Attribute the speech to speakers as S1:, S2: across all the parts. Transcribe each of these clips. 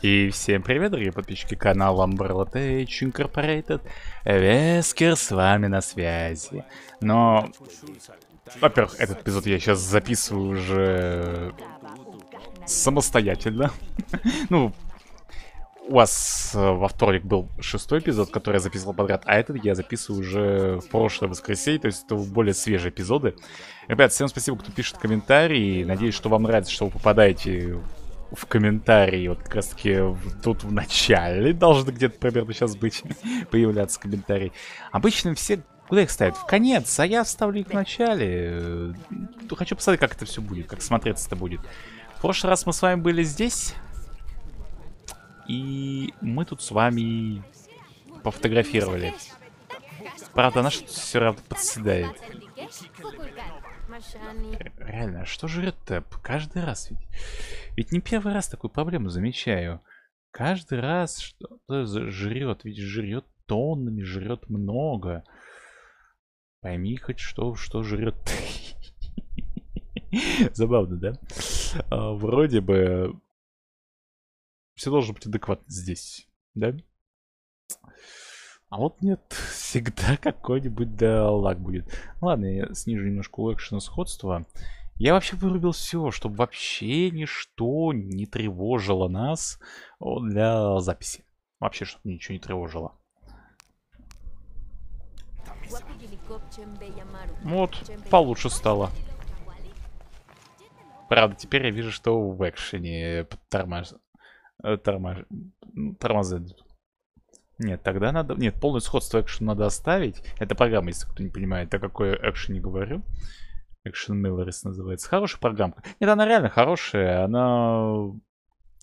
S1: И всем привет, дорогие подписчики канала Umbrella Tech Incorporated. Вескер с вами на связи. Но, во-первых, этот эпизод я сейчас записываю уже самостоятельно. ну, у вас э, во вторник был шестой эпизод, который я записывал подряд, а этот я записываю уже в прошлое воскресенье, то есть это более свежие эпизоды. Ребят, всем спасибо, кто пишет комментарии. Надеюсь, что вам нравится, что вы попадаете в комментарии, вот как раз таки тут в начале должны где-то примерно сейчас быть, появляться комментарии. Обычно все Куда их ставят? В конец, а я ставлю их в начале. Хочу посмотреть, как это все будет, как смотреться это будет. В прошлый раз мы с вами были здесь. И мы тут с вами пофотографировали. Правда, она что-то все равно подседает. Реально, а что жрет-то? Каждый раз ведь. Ведь не первый раз такую проблему замечаю. Каждый раз что-то жрет. Ведь жрет тоннами, жрет много. Пойми хоть что, что жрет. Забавно, да? А, вроде бы все должно быть адекватно здесь, да? А вот нет, всегда какой-нибудь да лаг будет. Ладно, я снижу немножко экшена сходства. Я вообще вырубил все, чтобы вообще ничто не тревожило нас для записи. Вообще, чтобы ничего не тревожило. Вот, получше стало. Правда, теперь я вижу, что в экшене тормоз... Тормоз... тормозы нет, тогда надо... Нет, полное сходство экшен надо оставить. Это программа, если кто не понимает, о какой экшен не говорю. Action Milleris называется. Хорошая программка. Нет, она реально хорошая. Она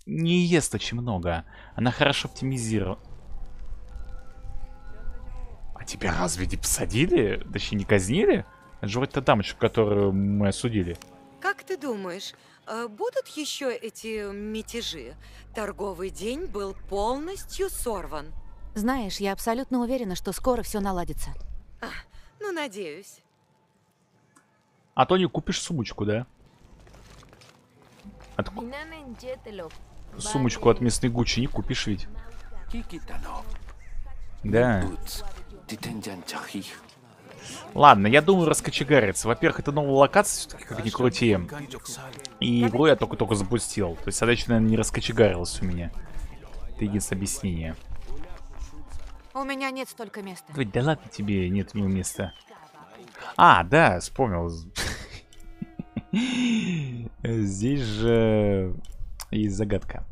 S1: не ест очень много. Она хорошо оптимизирована. А тебя разве не посадили? Точнее, не казнили? Это же вот та дамочка, которую мы осудили.
S2: Как ты думаешь, э, будут еще эти мятежи? Торговый день был полностью сорван.
S3: Знаешь, я абсолютно уверена, что скоро все наладится.
S2: А, ну, надеюсь.
S1: А то не купишь сумочку, да? От... Сумочку от местной Гуччи не купишь ведь. Да. Ладно, я думаю раскочегариться. Во-первых, это новая локация, все-таки как ни крути. И игру я только-только запустил. То есть, соответственно, не раскочегарилась у меня. Это единственное объяснение.
S3: У меня нет столько места.
S1: Ой, да ладно тебе, нет у него места. А, да, вспомнил. Здесь же есть загадка.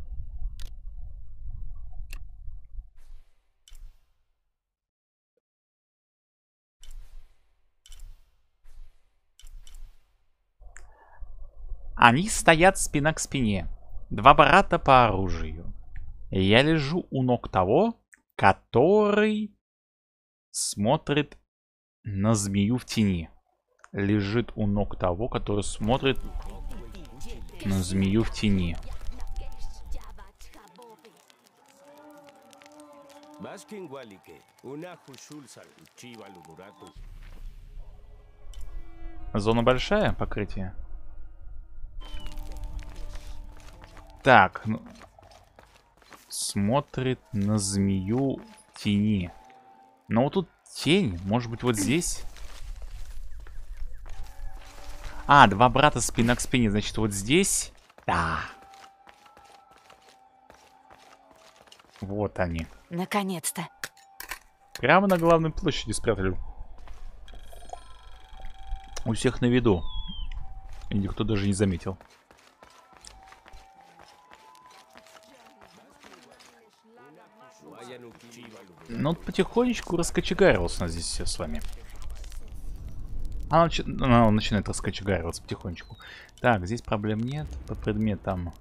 S1: Они стоят спина к спине. Два брата по оружию. Я лежу у ног того, который смотрит на змею в тени. Лежит у ног того, который смотрит на змею в тени. Зона большая, покрытие? Так, ну, смотрит на змею в тени. Но вот тут тень. Может быть, вот здесь? А, два брата спина к спине. Значит, вот здесь? Да. Вот они.
S3: Наконец-то.
S1: Прямо на главной площади спрятали. У всех на виду. И никто даже не заметил. Ну, вот потихонечку раскочегарился у нас здесь все с вами. Она, начи... Она начинает раскочегариваться потихонечку. Так, здесь проблем нет. По предметам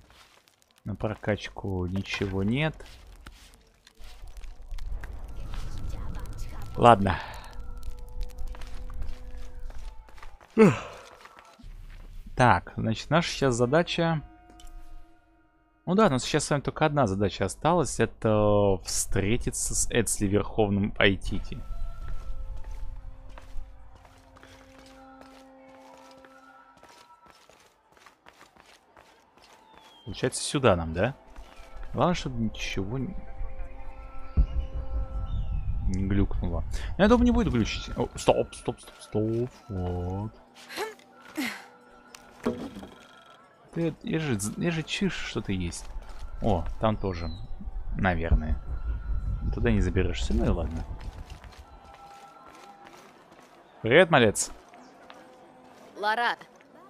S1: на прокачку ничего нет. Ладно. Так, значит, наша сейчас задача ну да, но сейчас с вами только одна задача осталась. Это встретиться с Эдсли Верховным Айтити. Получается, сюда нам, да? Главное, чтобы ничего не... не глюкнуло. Ну, я думаю, не будет глючить. О, стоп, стоп, стоп, стоп. Вот. Ты, я же, я же чиж, что-то есть. О, там тоже. Наверное. Туда не заберешься. Ну и ладно. Привет, малец.
S4: Лара,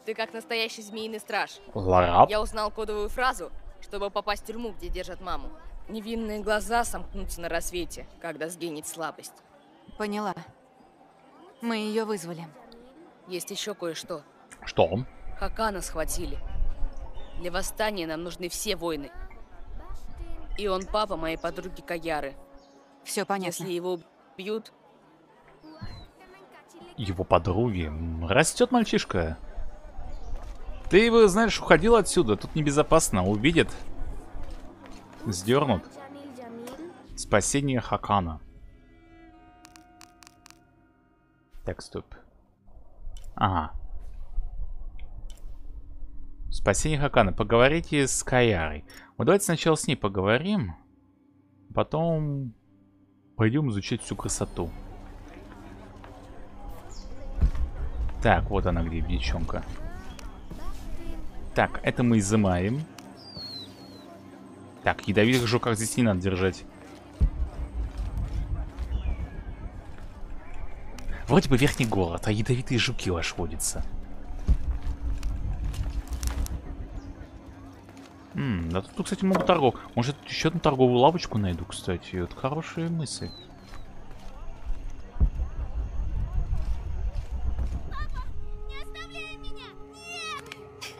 S4: ты как настоящий змеиный страж.
S1: Ларап.
S4: Я узнал кодовую фразу, чтобы попасть в тюрьму, где держат маму. Невинные глаза сомкнутся на рассвете, когда сгинет слабость.
S3: Поняла. Мы ее вызвали.
S4: Есть еще кое-что.
S1: Что?
S4: Хакана схватили. Для восстания нам нужны все воины. И он папа моей подруги Каяры.
S3: Все понятно.
S4: Если его убьют,
S1: Его подруги. Растет мальчишка. Ты его, знаешь, уходил отсюда. Тут небезопасно. Увидят. Сдернут. Спасение Хакана. Так, стоп. Ага. Спасение Хакана. Поговорите с Каярой. Вот давайте сначала с ней поговорим. Потом пойдем изучать всю красоту. Так, вот она где, девчонка. Так, это мы изымаем. Так, ядовитых жуках здесь не надо держать. Вроде бы верхний город, а ядовитые жуки аж водятся. М, да тут, кстати, могут торгов. Может, еще одну торговую лавочку найду, кстати. Это хорошая мысль.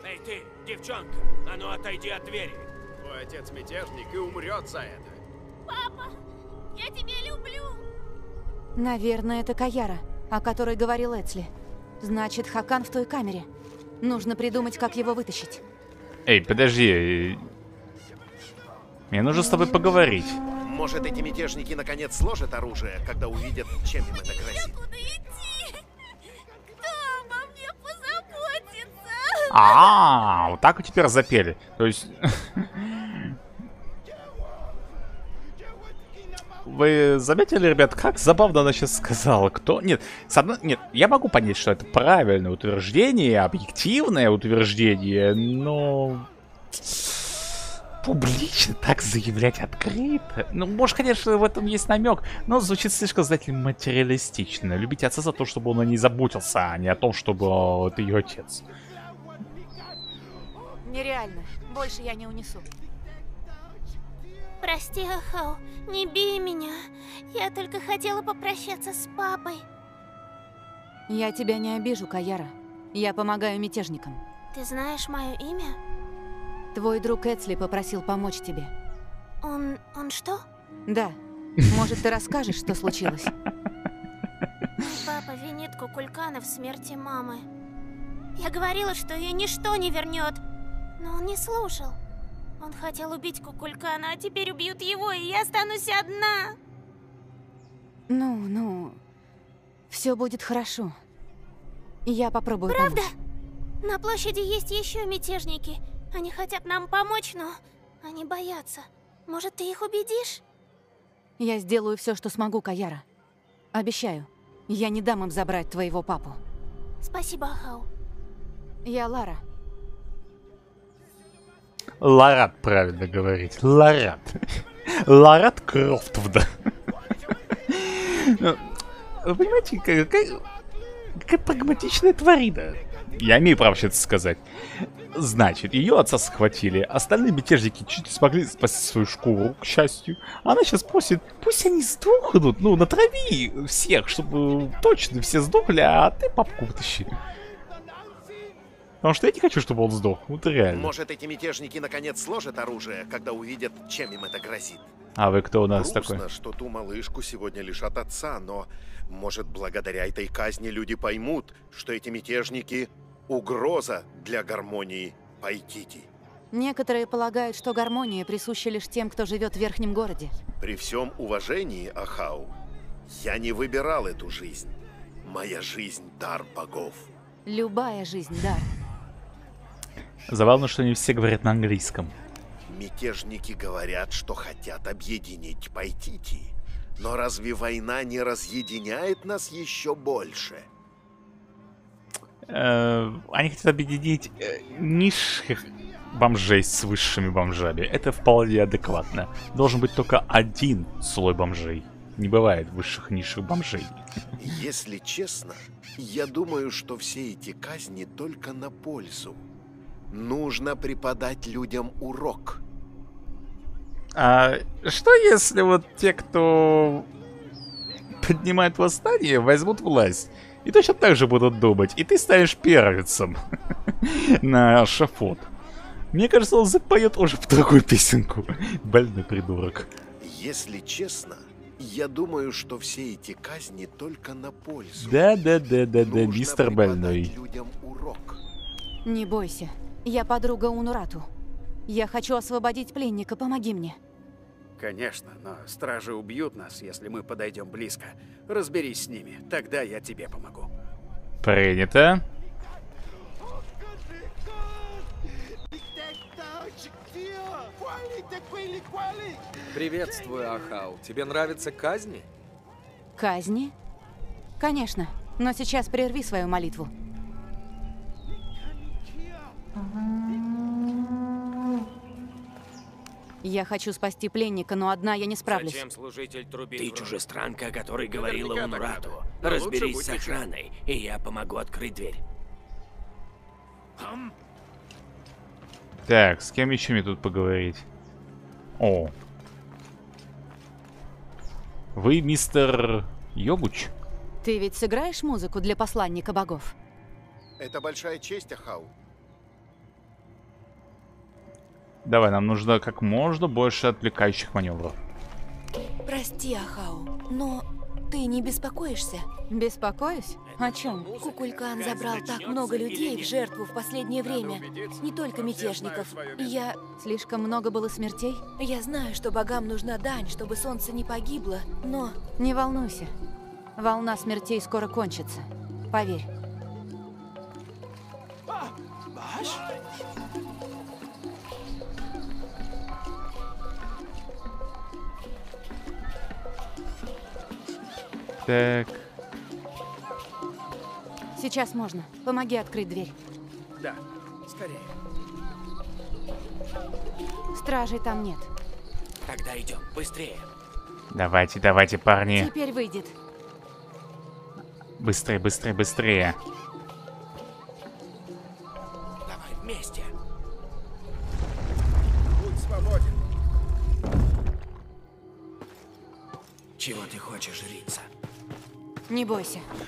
S5: Эй ты, девчонка, а ну отойди от двери.
S6: Твой отец мятежник и умрет за это.
S7: Я тебя люблю!
S3: Наверное, это Каяра, о которой говорил Эцли. Значит, Хакан в той камере. Нужно придумать, как его вытащить.
S1: Эй, подожди. Мне нужно с тобой поговорить.
S6: Может, эти мятежники наконец сложат оружие, когда увидят, чем им это грозит.
S7: Куда идти? Кто обо мне позаботится?
S1: А, вот так вот теперь запели. То есть... Вы заметили, ребят, как забавно она сейчас сказала? Кто? Нет, с одной... Нет, я могу понять, что это правильное утверждение, объективное утверждение, но... Публично так заявлять открыто. Ну, может, конечно, в этом есть намек, но звучит слишком, знаете ли, материалистично. Любить отца за то, чтобы он о ней заботился, а не о том, чтобы это ее отец.
S3: Нереально. Больше я не унесу.
S7: Прости, Ахау, не бей меня. Я только хотела попрощаться с папой.
S3: Я тебя не обижу, Каяра. Я помогаю мятежникам.
S7: Ты знаешь мое имя?
S3: Твой друг Эцли попросил помочь тебе.
S7: Он... он что?
S3: Да. Может, ты расскажешь, что случилось?
S7: Папа винит Кукулькана в смерти мамы. Я говорила, что ее ничто не вернет, но он не слушал. Он хотел убить Кукулькана, а теперь убьют его, и я останусь одна.
S3: Ну, ну... Все будет хорошо. Я попробую
S7: Правда?
S3: помочь.
S7: На площади есть еще мятежники. Они хотят нам помочь, но они боятся. Может, ты их убедишь?
S3: Я сделаю все, что смогу, Каяра. Обещаю. Я не дам им забрать твоего папу.
S7: Спасибо, Ахау.
S3: Я Лара.
S1: Ларат правильно говорить. Ларат. Ларат Крофтвуда. Ну, Вы понимаете, какая, какая прагматичная тварина. Я имею право сейчас сказать. Значит, ее отца схватили, остальные мятежники чуть смогли спасти свою шкуру, к счастью. Она сейчас просит, пусть они сдохнут, ну, натрави всех, чтобы точно все сдохли, а ты папку вытащи. Потому что я не хочу, чтобы он сдох, вот реально.
S6: Может, эти мятежники наконец сложат оружие, когда увидят, чем им это грозит.
S1: А вы кто у нас
S6: Грустно,
S1: такой?
S6: что ту малышку сегодня лишат отца, но, может, благодаря этой казни люди поймут, что эти мятежники — угроза для гармонии Пайкити.
S3: Некоторые полагают, что гармония присуща лишь тем, кто живет в верхнем городе.
S6: При всем уважении, Ахау, я не выбирал эту жизнь. Моя жизнь — дар богов.
S3: Любая жизнь — дар.
S1: Забавно, что не все говорят на английском.
S6: Мятежники говорят, что хотят объединить Пайтити. Но разве война не разъединяет нас еще больше?
S1: Э, они хотят объединить э, низших бомжей с высшими бомжами. Это вполне адекватно. Должен быть только один слой бомжей. Не бывает высших и низших бомжей.
S6: Если честно, я думаю, что все эти казни только на пользу. Нужно преподать людям урок.
S1: А что если вот те, кто поднимает восстание, возьмут власть? И точно так же будут думать. И ты станешь первенцем на шафот. Мне кажется, он запоет уже в другую песенку. Больной придурок.
S6: Если честно, я думаю, что все эти казни только на пользу.
S1: Да-да-да-да-да,
S6: Нужно
S1: мистер
S6: преподать
S1: Больной.
S6: людям урок.
S3: Не бойся. Я подруга Унурату. Я хочу освободить пленника, помоги мне.
S8: Конечно, но стражи убьют нас, если мы подойдем близко. Разберись с ними, тогда я тебе помогу.
S1: Принято.
S9: Приветствую, Ахау. Тебе нравятся казни?
S3: Казни? Конечно. Но сейчас прерви свою молитву. Я хочу спасти пленника, но одна я не справлюсь.
S5: Зачем служитель трубит
S10: Ты чужестранка, о которой говорила Унурату. Разберись с охраной, и я помогу открыть дверь.
S1: Так, с кем еще мне тут поговорить? О. Вы мистер Йогуч?
S3: Ты ведь сыграешь музыку для посланника богов?
S6: Это большая честь, Ахау.
S1: Давай, нам нужно как можно больше отвлекающих маневров.
S11: Прости, Ахау, но ты не беспокоишься?
S3: Беспокоюсь? О чем?
S11: Кукулькан забрал так много людей в жертву в последнее время. Не только мятежников. И я...
S3: Слишком много было смертей?
S11: Я знаю, что богам нужна дань, чтобы солнце не погибло, но...
S3: Не волнуйся. Волна смертей скоро кончится. Поверь.
S1: Так.
S3: Сейчас можно. Помоги открыть дверь.
S8: Да, скорее.
S3: Стражей там нет.
S10: Тогда идем, быстрее.
S1: Давайте, давайте, парни.
S3: Теперь выйдет.
S1: Быстрее, быстрее, быстрее.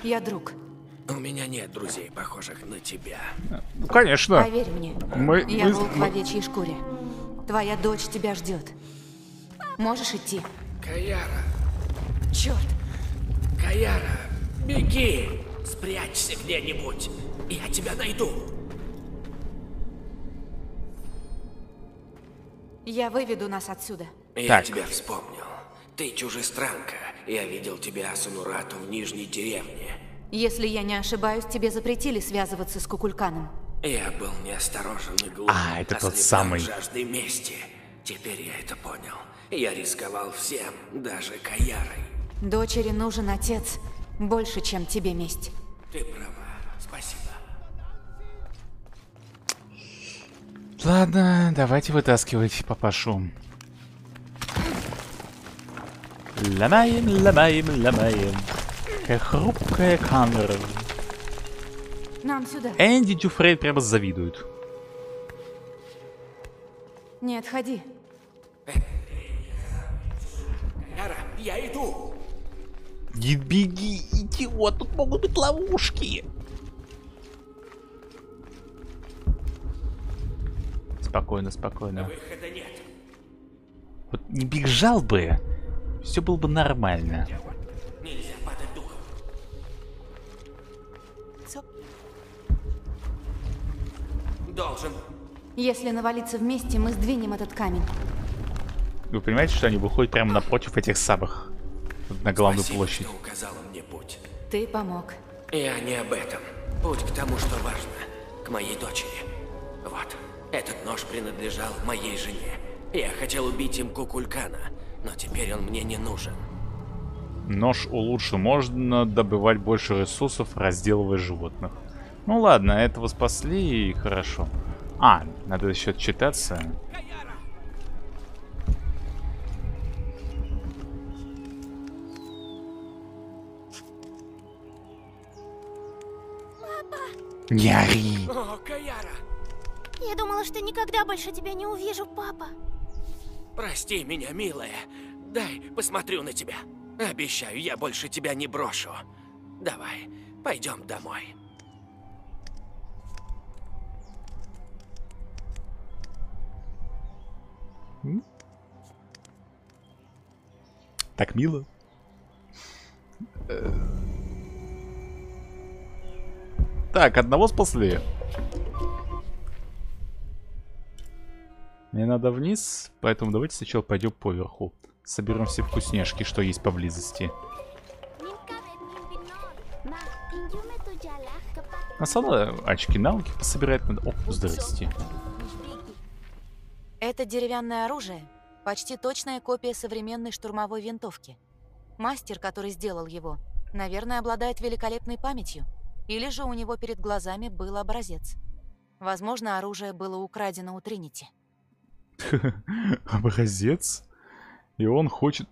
S3: Я друг.
S10: У меня нет друзей, похожих на тебя.
S1: Ну, конечно.
S3: Поверь мне.
S1: Мы,
S3: Я
S1: мы-
S3: волк в овечьей шкуре. Твоя дочь тебя ждет. Можешь идти?
S10: Каяра,
S3: Черт!
S10: Каяра, беги! Спрячься где-нибудь. Я тебя найду.
S3: Я выведу нас отсюда.
S10: Я
S1: Так.
S10: тебя вспомнил. Ты чужестранка. Я видел тебя с Унурату в Нижней деревне.
S3: Если я не ошибаюсь, тебе запретили связываться с Кукульканом.
S10: Я был неосторожен и глуп.
S1: А, это тот самый.
S10: жаждой мести. Теперь я это понял. Я рисковал всем, даже Каярой.
S3: Дочери нужен отец больше, чем тебе месть.
S10: Ты права. Спасибо.
S1: Ладно, давайте вытаскивать папашу. Ломаем, ломаем, ломаем. Какая хрупкая камера.
S3: Нам сюда.
S1: Энди Дюфрейд прямо завидует.
S3: Не отходи.
S10: Каяра, я иду.
S1: Не беги, идиот, тут могут быть ловушки. Спокойно, спокойно.
S10: Выхода нет.
S1: Вот не бежал бы, все было бы нормально.
S10: Нельзя Должен.
S3: Если навалиться вместе, мы сдвинем этот камень.
S1: Вы понимаете, что они выходят прямо напротив этих самых на главную
S10: Спасибо,
S1: площадь?
S10: что указала мне путь.
S3: Ты помог.
S10: Я не об этом. Путь к тому, что важно. К моей дочери. Вот, этот нож принадлежал моей жене. Я хотел убить им Кукулькана, но теперь он мне не нужен.
S1: Нож улучшил. Можно добывать больше ресурсов, разделывая животных. Ну ладно, этого спасли и хорошо. А, надо еще отчитаться. Не ори!
S5: О, Каяра!
S7: Я думала, что никогда больше тебя не увижу, папа.
S10: Прости меня, милая. Дай посмотрю на тебя. Обещаю, я больше тебя не брошу. Давай, пойдем домой.
S1: Так мило. Э. Так, одного спасли. Мне надо вниз, поэтому давайте сначала пойдем поверху. Соберем все вкусняшки, что есть поблизости. Насада очки науки пособирать надо. О, здрасте.
S3: Это деревянное оружие почти точная копия современной штурмовой винтовки. Мастер, который сделал его, наверное, обладает великолепной памятью. Или же у него перед глазами был образец. Возможно, оружие было украдено у Тринити.
S1: Образец? И он хочет...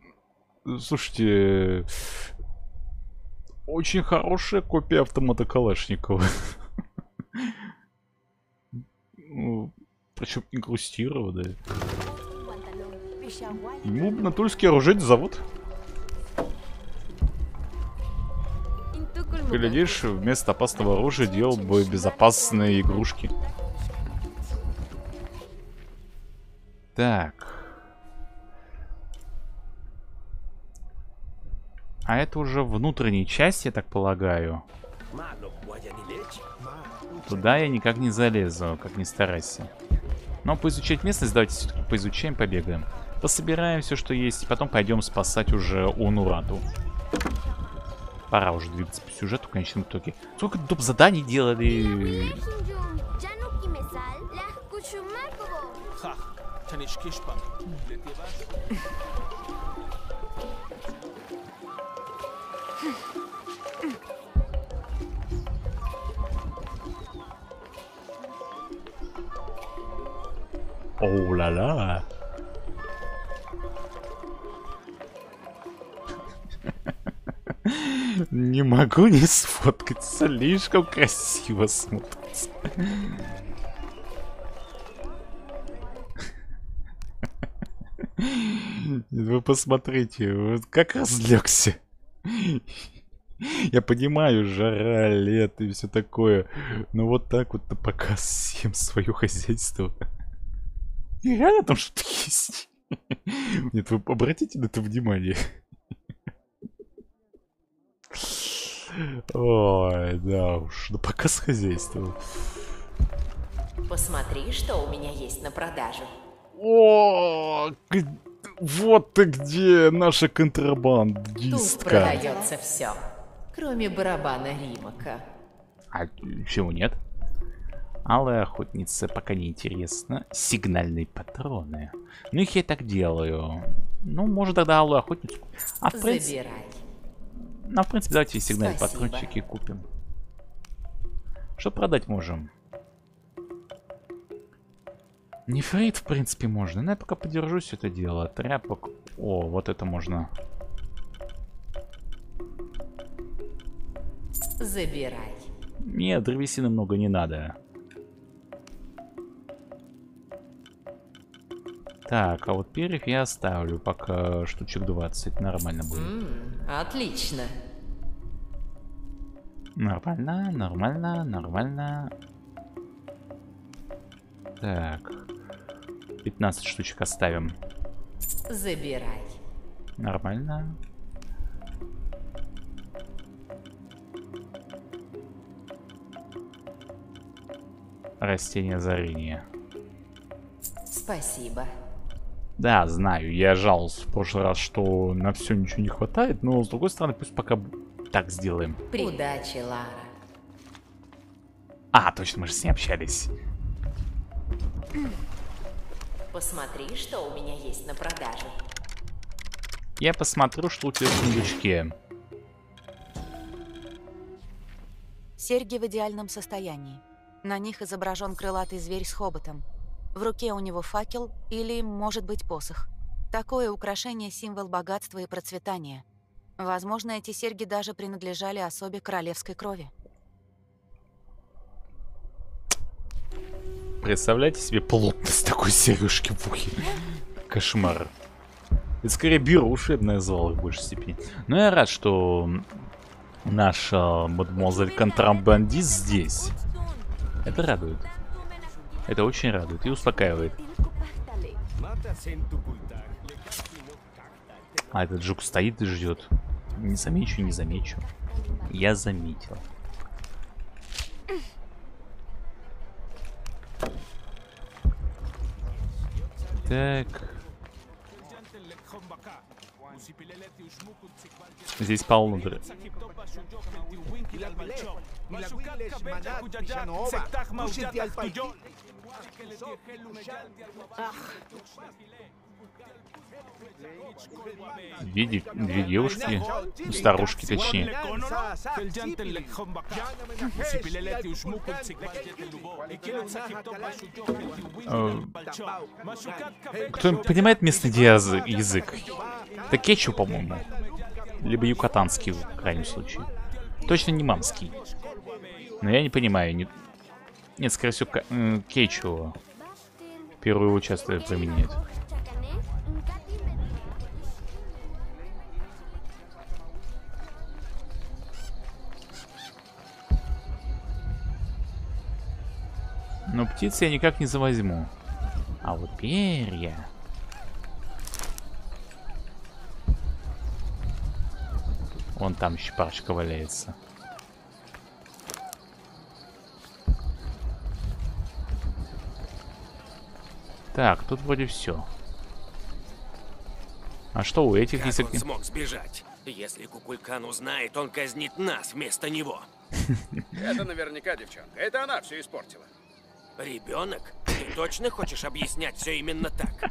S1: Слушайте... Очень хорошая копия автомата Калашникова. Ну, Причем инкрустированная. Ну, Натульский оружейный завод. Глядишь, вместо опасного оружия делал бы безопасные игрушки. Так. А это уже внутренняя часть, я так полагаю. Туда я никак не залезу, как ни старайся. Но поизучать местность, давайте все-таки поизучаем, побегаем. Пособираем все, что есть, и потом пойдем спасать уже Онурату. Пора уже двигаться по сюжету в конечном итоге. Сколько доп. заданий делали? Оу-ла-ла. Не могу не сфоткать, слишком красиво смотрится. Вы посмотрите, вот как разлегся. Я понимаю, жара, лет и все такое. Но вот так вот показ всем свое хозяйство. И реально там что-то есть. Нет, вы обратите на это внимание. Ой, да уж, на показ хозяйства.
S12: Посмотри, что у меня есть на продажу.
S1: О, вот ты где наша контрабандистка.
S12: Тут продается все, кроме барабана Римака.
S1: А чего нет? Алая охотница пока не интересно. Сигнальные патроны. Ну их я так делаю. Ну, может тогда алую охотницу. А в принципе...
S12: Забирай.
S1: Ну, в принципе, давайте сигнальные
S12: Спасибо.
S1: патрончики купим. Что продать можем? Нефрит, в принципе, можно. Но я пока подержусь это дело. Тряпок. О, вот это можно.
S12: Забирай.
S1: Нет, древесины много не надо. Так, а вот перьев я оставлю пока штучек 20. Нормально будет.
S12: М, отлично.
S1: Нормально, нормально, нормально. Так. 15 штучек оставим.
S12: Забирай.
S1: Нормально. Растение озарения.
S12: Спасибо.
S1: Да, знаю, я жаловался в прошлый раз, что на все ничего не хватает, но с другой стороны, пусть пока так сделаем.
S12: Удачи, Лара.
S1: А, точно, мы же с ней общались.
S12: Посмотри, что у меня есть на продажу.
S1: Я посмотрю, что у тебя в сундучке.
S3: Серьги в идеальном состоянии. На них изображен крылатый зверь с хоботом. В руке у него факел или, может быть, посох. Такое украшение – символ богатства и процветания. Возможно, эти серьги даже принадлежали особе королевской крови.
S1: Представляете себе плотность такой сережки в ухе? Кошмар. Это скорее бы назвал их в большей степени. Но я рад, что наша мадемуазель контрабандист здесь. Это радует. Это очень радует и успокаивает. А этот жук стоит и ждет. Не замечу, не замечу. Я заметил. Так. Здесь полно дыр. Види, Две девушки, старушки точнее. Э, Кто понимает местный диаз- язык? Это кечу, по-моему. Либо юкатанский, в крайнем случае. Точно не мамский. Но я не понимаю. Не... Нет, скорее всего, кечу. Первую часто применяют. Но птиц я никак не завозьму. А вот перья... Вон там еще парочка валяется. Так, тут вроде все. А что у этих
S10: Как
S1: если...
S10: он смог сбежать? Если Кукулькан узнает, он казнит нас вместо него.
S8: Это наверняка девчонка. Это она все испортила.
S10: Ребенок? Ты точно хочешь объяснять все именно так?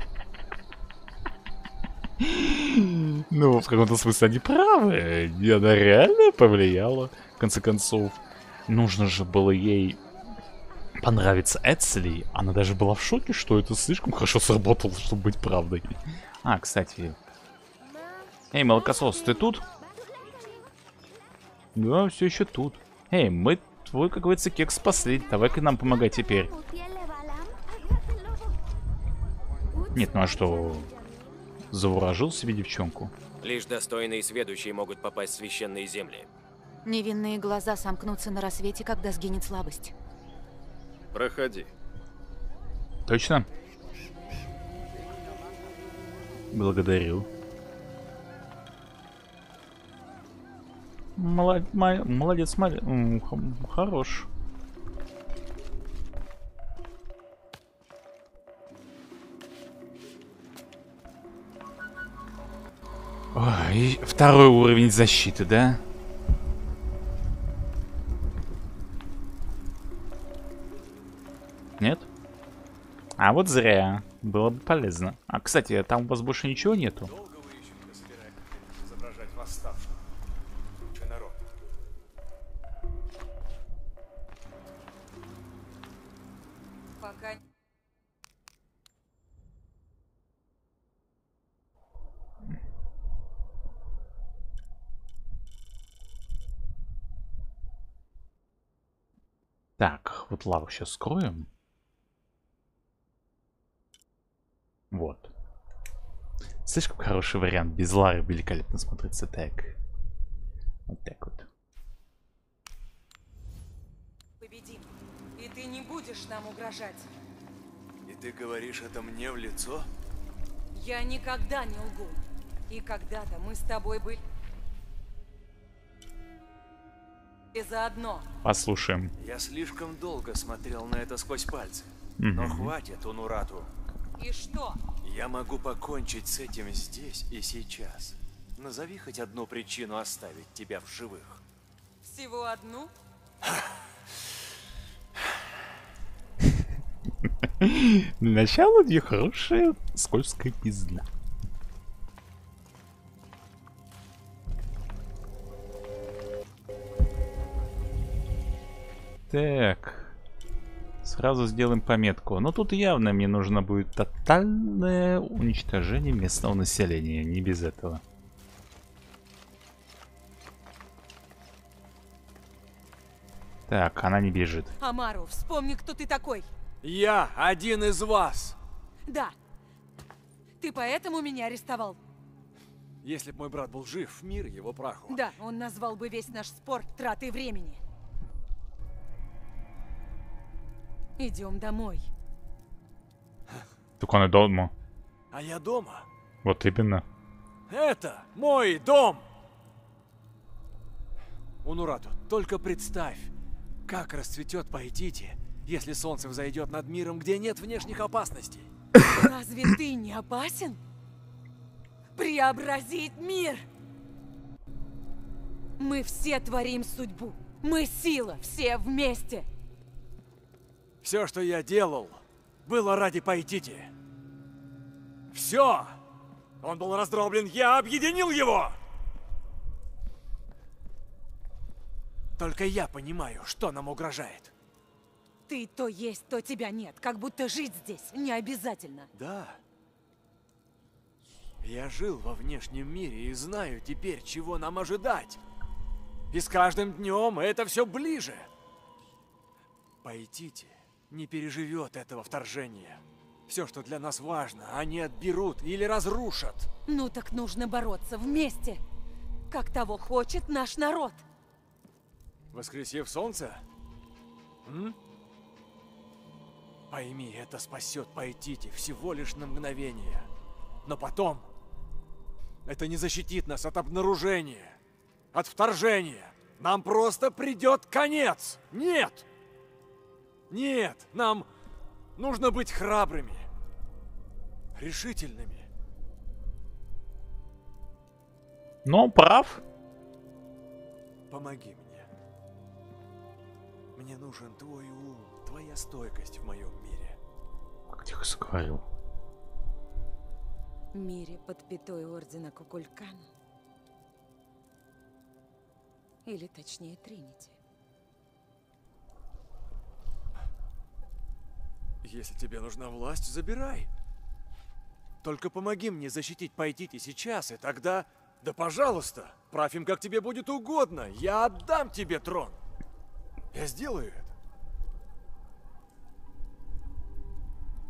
S1: Ну, в каком-то смысле они правы. Она реально повлияла, в конце концов. Нужно же было ей понравиться Эцели. Она даже была в шоке, что это слишком хорошо сработало, чтобы быть правдой. А, кстати. Эй, молокосос, ты тут? Да, все еще тут. Эй, мы твой, как говорится, кекс спасли. Давай-ка нам помогай теперь. Нет, ну а что? Заворожил себе девчонку?
S10: Лишь достойные сведущие могут попасть в священные земли.
S3: Невинные глаза сомкнутся на рассвете, когда сгинет слабость.
S8: Проходи.
S1: Точно? Благодарю. Молодец, Маля. М, х- Хорош. Ой, второй уровень защиты, да? Нет? А вот зря. Было бы полезно. А, кстати, там у вас больше ничего нету?
S2: Пока...
S1: Так, вот лаву сейчас скроем. Вот. Слишком хороший вариант. Без Лары великолепно смотрится. Так. Вот так вот.
S2: Будешь нам угрожать.
S13: И ты говоришь это мне в лицо?
S2: Я никогда не лгу. И когда-то мы с тобой были... И заодно.
S1: Послушаем.
S13: Я слишком долго смотрел на это сквозь пальцы. Но
S1: Мгм.
S13: хватит, Унурату.
S2: И что?
S13: Я могу покончить с этим здесь и сейчас. Назови хоть одну причину оставить тебя в живых.
S2: Всего одну?
S1: Для начала две хорошая скользкая пизда. Так. Сразу сделаем пометку. Но тут явно мне нужно будет тотальное уничтожение местного населения. Не без этого. Так, она не бежит.
S11: Амару, вспомни, кто ты такой.
S9: Я один из вас.
S11: Да. Ты поэтому меня арестовал?
S9: Если бы мой брат был жив, мир его праху.
S11: Да, он назвал бы весь наш спор тратой времени. Идем домой.
S1: Так он и дома.
S9: А я дома.
S1: Вот именно.
S9: Это мой дом! Унурату, только представь, как расцветет Пайтити, если солнце взойдет над миром, где нет внешних опасностей.
S11: Разве ты не опасен? Преобразить мир! Мы все творим судьбу. Мы сила, все вместе.
S9: Все, что я делал, было ради Пайтити. Все! Он был раздроблен, я объединил его! Только я понимаю, что нам угрожает.
S11: Ты то есть, то тебя нет. Как будто жить здесь не обязательно.
S9: Да. Я жил во внешнем мире и знаю теперь, чего нам ожидать. И с каждым днем это все ближе. Пайтите не переживет этого вторжения. Все, что для нас важно, они отберут или разрушат.
S11: Ну так нужно бороться вместе. Как того хочет наш народ.
S9: Воскресив солнце? М? Пойми, это спасет Пайтити всего лишь на мгновение. Но потом... Это не защитит нас от обнаружения, от вторжения. Нам просто придет конец. Нет! Нет, нам нужно быть храбрыми, решительными.
S1: Но он прав.
S9: Помоги мне. Мне нужен твой ум, твоя стойкость в моем
S1: тихо заговорил.
S11: Мире под пятой ордена Кукулькан. Или точнее Тринити.
S9: Если тебе нужна власть, забирай. Только помоги мне защитить Пайтити сейчас, и тогда... Да пожалуйста, правь им как тебе будет угодно. Я отдам тебе трон. Я сделаю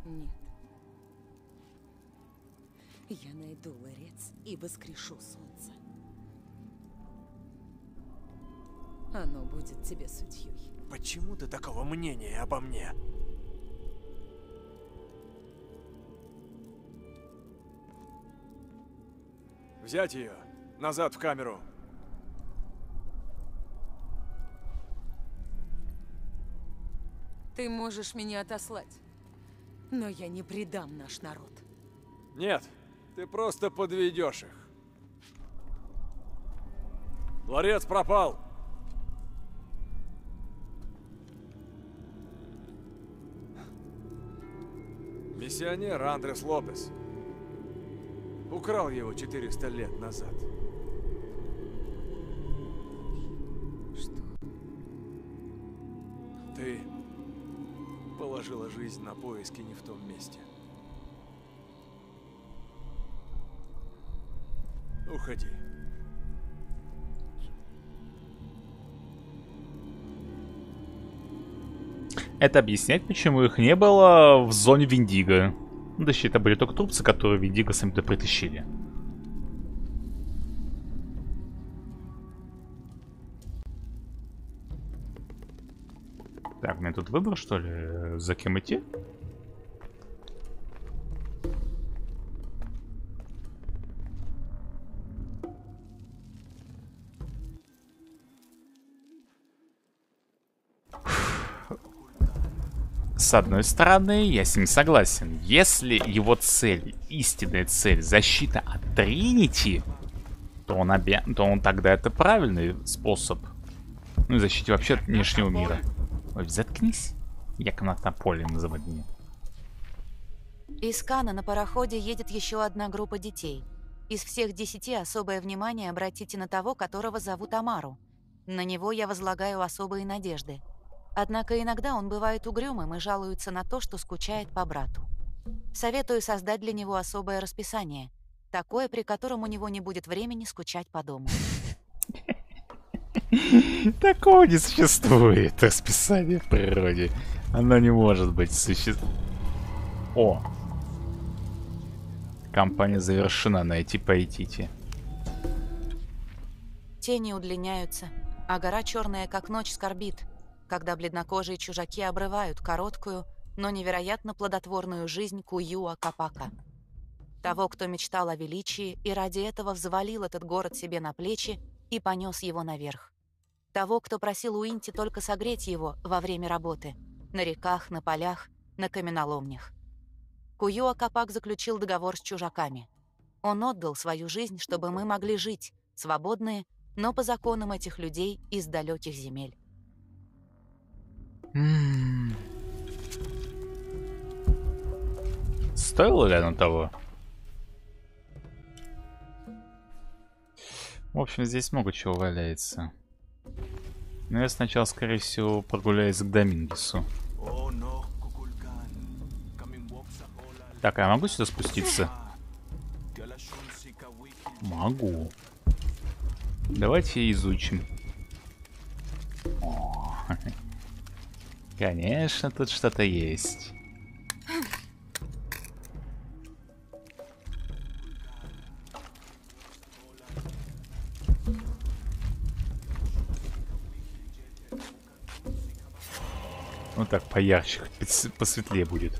S11: Нет. Я найду ларец и воскрешу солнце. Оно будет тебе судьей.
S9: Почему ты такого мнения обо мне? Взять ее. Назад в камеру.
S11: Ты можешь меня отослать, но я не предам наш народ.
S9: Нет, ты просто подведешь их. Ларец пропал. Миссионер Андрес Лопес. Украл его 400 лет назад. Положила жизнь на поиски не в том месте. Уходи.
S1: Это объясняет, почему их не было в зоне Виндиго. Точнее, это были только трупцы, которые Виндиго сами туда притащили. Мне тут выбор, что ли? За кем идти? С одной стороны, я с ним согласен. Если его цель, истинная цель, защита от Тринити, то он, обя... то он тогда это правильный способ. Ну защите вообще от внешнего мира. Ой, заткнись. Я канат на поле называть меня.
S3: Из Кана на пароходе едет еще одна группа детей. Из всех десяти особое внимание обратите на того, которого зовут Амару. На него я возлагаю особые надежды. Однако иногда он бывает угрюмым и жалуется на то, что скучает по брату. Советую создать для него особое расписание, такое, при котором у него не будет времени скучать по дому.
S1: Такого не существует расписание в природе. Оно не может быть существует. О! Кампания завершена, найти поэтите.
S3: Тени удлиняются, а гора черная, как ночь, скорбит, когда бледнокожие чужаки обрывают короткую, но невероятно плодотворную жизнь Куюа Капака. Того, кто мечтал о величии и ради этого взвалил этот город себе на плечи и понес его наверх. Того, кто просил Уинти только согреть его во время работы. На реках, на полях, на каменоломнях. Куюа Капак заключил договор с чужаками. Он отдал свою жизнь, чтобы мы могли жить, свободные, но по законам этих людей из далеких земель.
S1: Стоило ли оно того? В общем, здесь много чего валяется. Но я сначала, скорее всего, прогуляюсь к Домингесу. Так, а я могу сюда спуститься? Могу. Давайте изучим. О, конечно, тут что-то есть. Ну так, поярче, посветлее будет.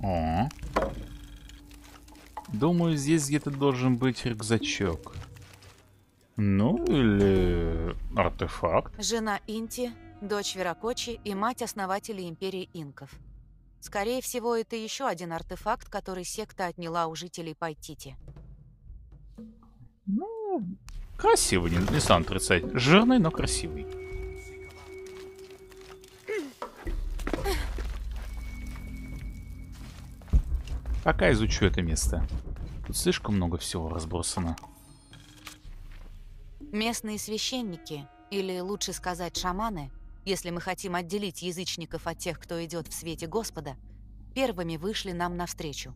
S1: О. Думаю, здесь где-то должен быть рюкзачок. Ну, или артефакт.
S3: Жена Инти, дочь Веракочи и мать основателей империи инков. Скорее всего, это еще один артефакт, который секта отняла у жителей Пайтити.
S1: Ну, красивый, не, не. Жирный, но красивый. Пока изучу это место. Тут слишком много всего разбросано.
S3: Местные священники, или лучше сказать шаманы, если мы хотим отделить язычников от тех, кто идет в свете Господа, первыми вышли нам навстречу.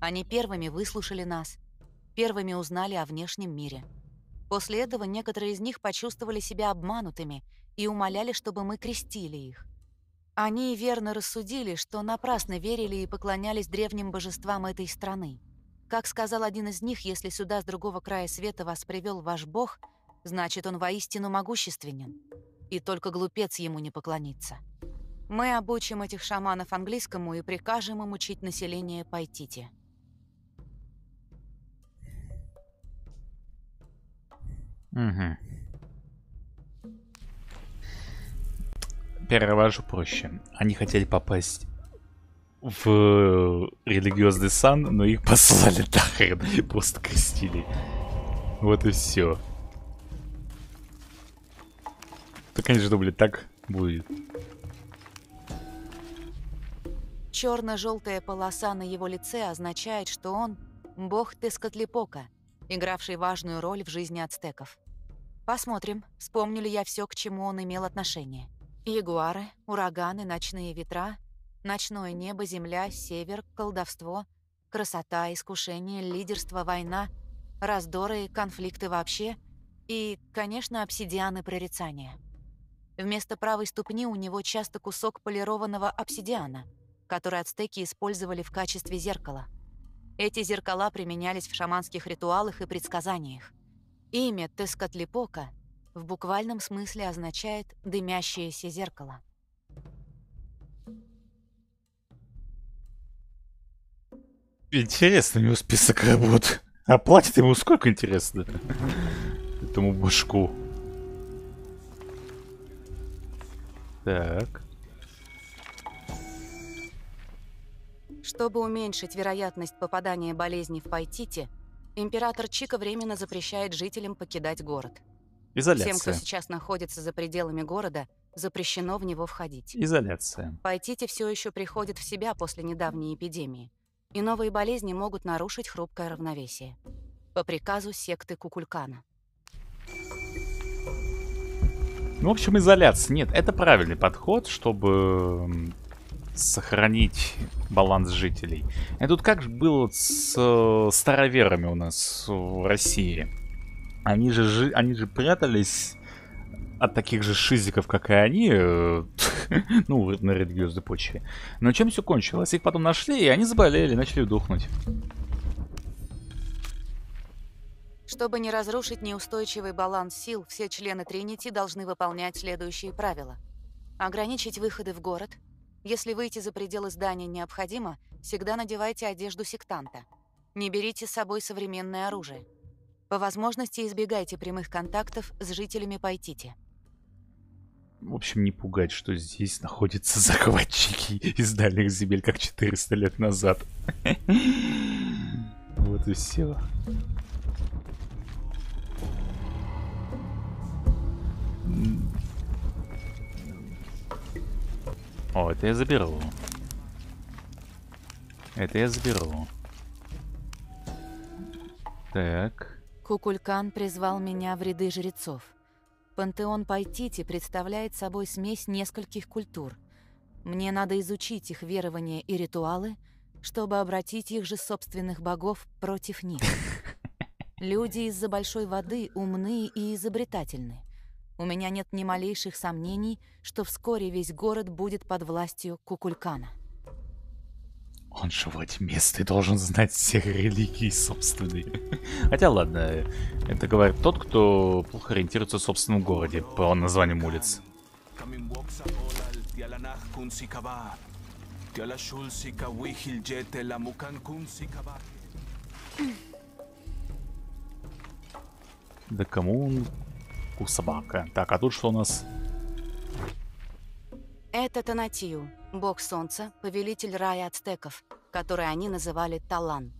S3: Они первыми выслушали нас, первыми узнали о внешнем мире. После этого некоторые из них почувствовали себя обманутыми и умоляли, чтобы мы крестили их. Они верно рассудили, что напрасно верили и поклонялись древним божествам этой страны. Как сказал один из них, если сюда с другого края света вас привел ваш бог, значит, он воистину могущественен. И только глупец ему не поклонится. Мы обучим этих шаманов английскому и прикажем им учить население Пайтити.
S1: Угу. перевожу проще. Они хотели попасть в религиозный сан, но их послали нахрен. Просто крестили. Вот и все. То, конечно, думали, так будет.
S3: Черно-желтая полоса на его лице означает, что он — бог Тескотлипока, игравший важную роль в жизни ацтеков. Посмотрим, вспомню ли я все, к чему он имел отношение. Ягуары, ураганы, ночные ветра, ночное небо, земля, север, колдовство, красота, искушение, лидерство, война, раздоры, конфликты вообще и, конечно, обсидианы прорицания. Вместо правой ступни у него часто кусок полированного обсидиана, который ацтеки использовали в качестве зеркала. Эти зеркала применялись в шаманских ритуалах и предсказаниях. Имя Тескотлипока в буквальном смысле означает «дымящееся зеркало».
S1: Интересно у него список работ. А платит ему сколько, интересно? Этому башку. Так.
S3: Чтобы уменьшить вероятность попадания болезни в Пайтите, император Чика временно запрещает жителям покидать город.
S1: Изоляция.
S3: Всем, кто сейчас находится за пределами города, Запрещено в него входить.
S1: Изоляция.
S3: Пайтити все еще приходит в себя после недавней эпидемии, и новые болезни могут нарушить хрупкое равновесие. По приказу секты Кукулькана.
S1: Ну, в общем, изоляция. Нет, это правильный подход, чтобы сохранить баланс жителей. И тут как было с э, староверами у нас в России? Они же, жи- они же прятались от таких же шизиков, как и они, э, ну, на религиозной почве. Но чем все кончилось? Их потом нашли, и они заболели, начали духнуть.
S3: Чтобы не разрушить неустойчивый баланс сил, все члены Тринити должны выполнять следующие правила. Ограничить выходы в город. Если выйти за пределы здания необходимо, всегда надевайте одежду сектанта. Не берите с собой современное оружие. По возможности избегайте прямых контактов с жителями Пайтити.
S1: В общем, не пугать, что здесь находятся захватчики из дальних земель, как 400 лет назад. Вот и все. О, это я заберу. Это я заберу. Так.
S3: Кукулькан призвал меня в ряды жрецов. Пантеон Пайтити представляет собой смесь нескольких культур. Мне надо изучить их верования и ритуалы, чтобы обратить их же собственных богов против них. Люди из-за большой воды умны и изобретательны. У меня нет ни малейших сомнений, что вскоре весь город будет под властью Кукулькана.
S1: Он же в эти места и должен знать всех религий собственные. Хотя ладно, это говорит тот, кто плохо ориентируется в собственном городе по названиям улиц. Да кому он у собака? Так, а тут что у нас?
S3: Это Танатию, бог солнца, повелитель рая ацтеков, который они называли Талан.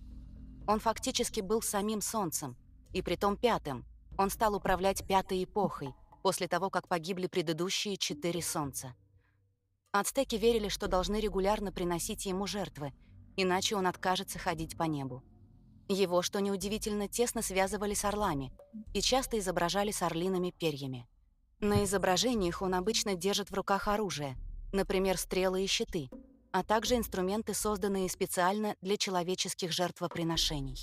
S3: Он фактически был самим солнцем, и притом пятым. Он стал управлять пятой эпохой, после того, как погибли предыдущие четыре солнца. Ацтеки верили, что должны регулярно приносить ему жертвы, иначе он откажется ходить по небу. Его, что неудивительно, тесно связывали с орлами и часто изображали с орлиными перьями. На изображениях он обычно держит в руках оружие, например, стрелы и щиты, а также инструменты, созданные специально для человеческих жертвоприношений.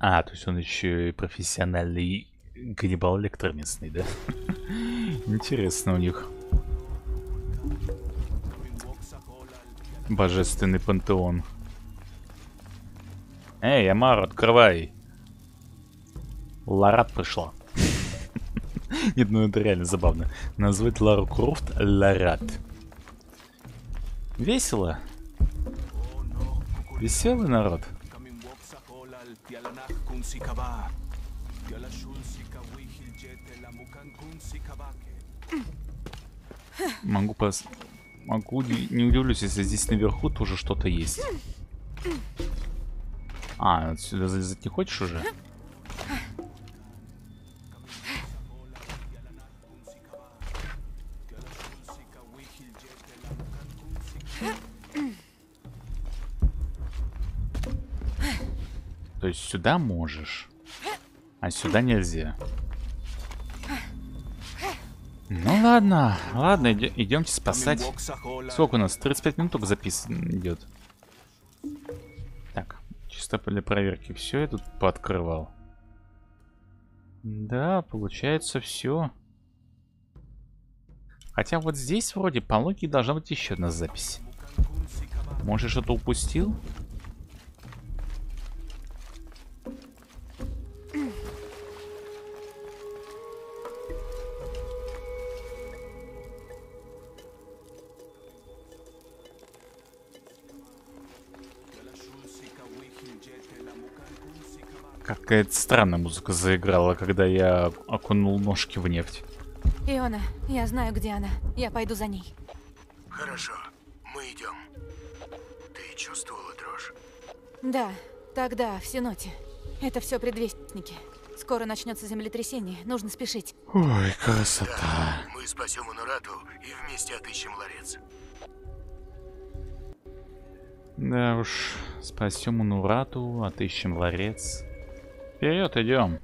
S1: А, то есть он еще и профессиональный каннибал электроместный, да? Интересно у них. Божественный пантеон. Эй, Амар, открывай. Ларат пришла. Нет, ну это реально забавно. Назвать Лару Крофт Ларат. Весело. Веселый народ. Могу пос... Могу... Не удивлюсь, если здесь наверху тоже что-то есть. А, сюда залезать не хочешь уже? То есть сюда можешь, а сюда нельзя. Ну ладно, ладно, иде- идемте спасать. Сколько у нас? 35 минут только записан идет. Так, чисто для проверки все я тут пооткрывал. Да, получается все. Хотя вот здесь вроде по логике должна быть еще одна запись. Может что-то упустил? Какая-то странная музыка заиграла, когда я окунул ножки в нефть.
S3: Иона, я знаю, где она. Я пойду за ней.
S14: Хорошо, мы идем. Ты чувствовала дрожь?
S3: Да, тогда, в Синоте. Это все предвестники. Скоро начнется землетрясение, нужно спешить.
S1: Ой, красота.
S14: Мы Мы спасем Унурату и вместе отыщем ларец.
S1: Да уж, спасем Унурату, отыщем ларец. Вперед идем.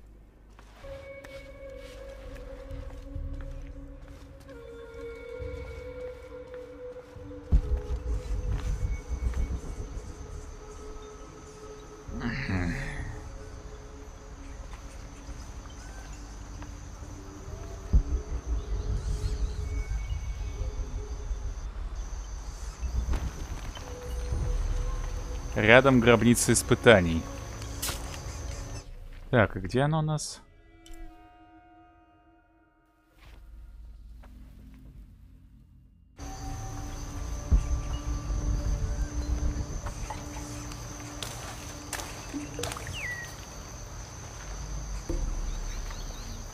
S1: Рядом гробница испытаний. Так, и где оно у нас?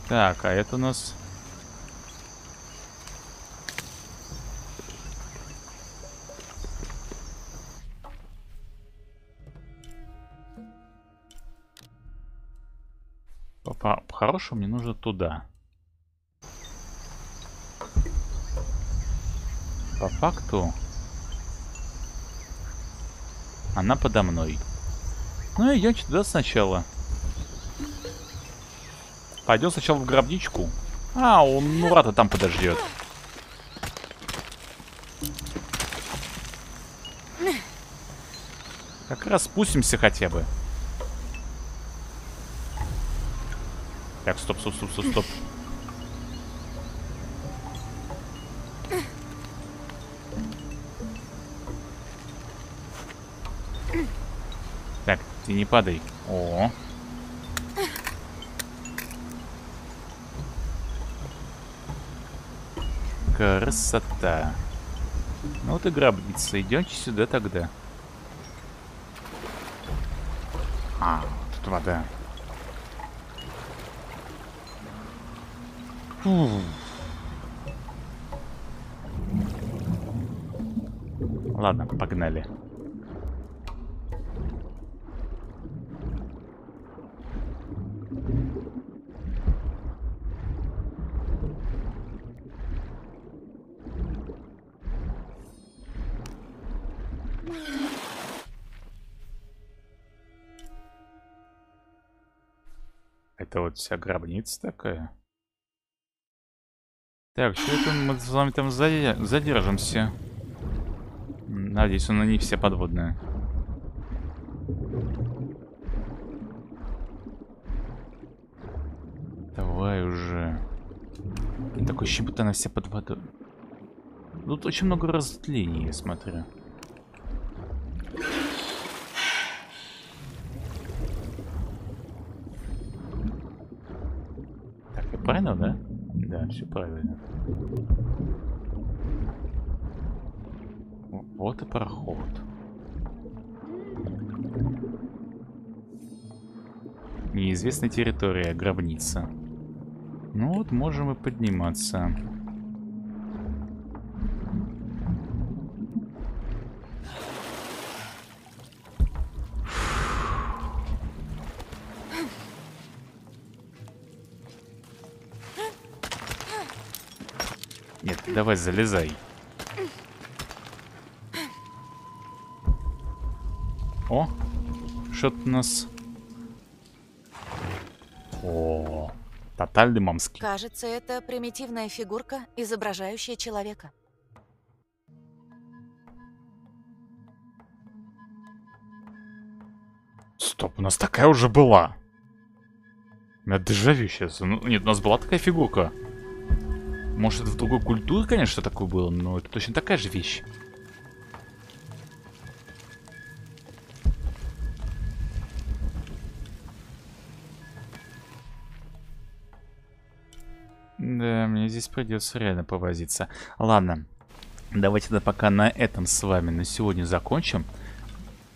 S1: Так, а это у нас... По-хорошему мне нужно туда. По факту... Она подо мной. Ну, идем туда сначала. Пойдем сначала в гробничку. А, он Мурата там подождет. Как раз спустимся хотя бы. Так, стоп, стоп, стоп, стоп, стоп. Так, ты не падай. О. Красота. Ну вот и гробница. Идемте сюда тогда. А, тут вода. Ладно, погнали. Это вот вся гробница такая. Так, что это мы с вами там заде- задержимся? Надеюсь, она не все подводная. Давай уже. Такое ощущение, будто она вся под водой. Тут очень много разделений, я смотрю. Так, я правильно, да? Да, все правильно. Вот и проход. Неизвестная территория, гробница. Ну вот, можем и подниматься. Давай залезай. О, что-то у нас... О, тотальный мамский.
S3: Кажется, это примитивная фигурка, изображающая человека.
S1: Стоп, у нас такая уже была. У меня дежавю сейчас. Ну, нет, у нас была такая фигурка. Может, это в другой культуре, конечно, такое было, но это точно такая же вещь. Да, мне здесь придется реально повозиться. Ладно, давайте тогда пока на этом с вами на сегодня закончим.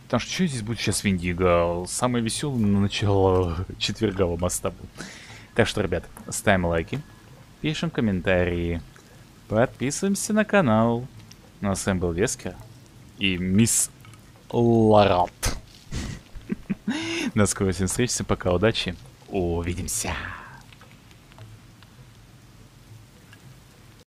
S1: Потому что что здесь будет сейчас Виндиго? Самое веселое на начало четвергового моста будет. Так что, ребят, ставим лайки, пишем комментарии, подписываемся на канал. Ну а с вами был Вескер и мисс Ларат. До скорой всем встречи, пока, удачи, увидимся.